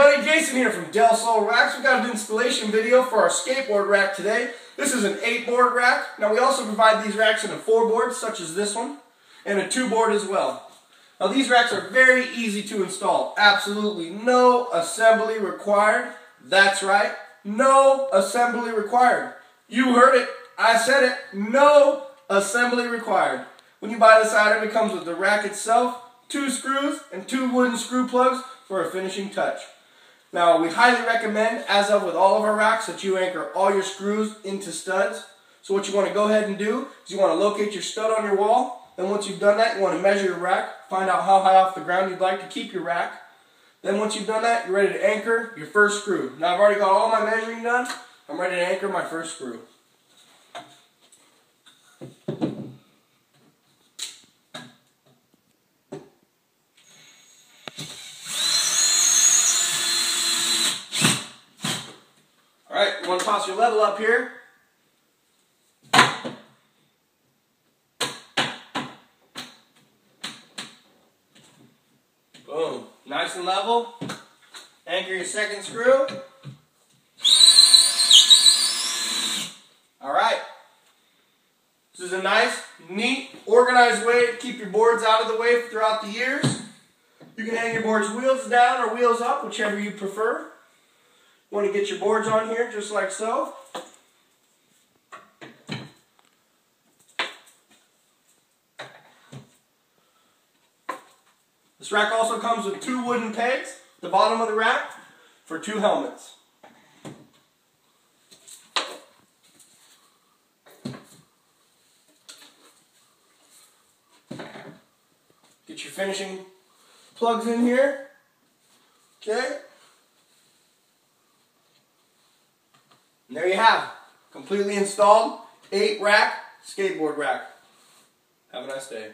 everybody, Jason here from Del Sol Racks. We've got an installation video for our skateboard rack today. This is an 8 board rack. Now we also provide these racks in a 4 board such as this one and a 2 board as well. Now these racks are very easy to install. Absolutely no assembly required. That's right, no assembly required. You heard it, I said it, no assembly required. When you buy this item, it comes with the rack itself, two screws, and two wooden screw plugs for a finishing touch. Now, we highly recommend, as of with all of our racks, that you anchor all your screws into studs. So what you want to go ahead and do is you want to locate your stud on your wall. Then once you've done that, you want to measure your rack, find out how high off the ground you'd like to keep your rack. Then once you've done that, you're ready to anchor your first screw. Now I've already got all my measuring done. I'm ready to anchor my first screw. You want to toss your level up here. Boom. Nice and level. Anchor your second screw. Alright. This is a nice, neat, organized way to keep your boards out of the way throughout the years. You can hang your boards wheels down or wheels up, whichever you prefer. Want to get your boards on here just like so. This rack also comes with two wooden pegs, the bottom of the rack, for two helmets. Get your finishing plugs in here. Okay. And there you have, completely installed, eight rack, skateboard rack. Have a nice day.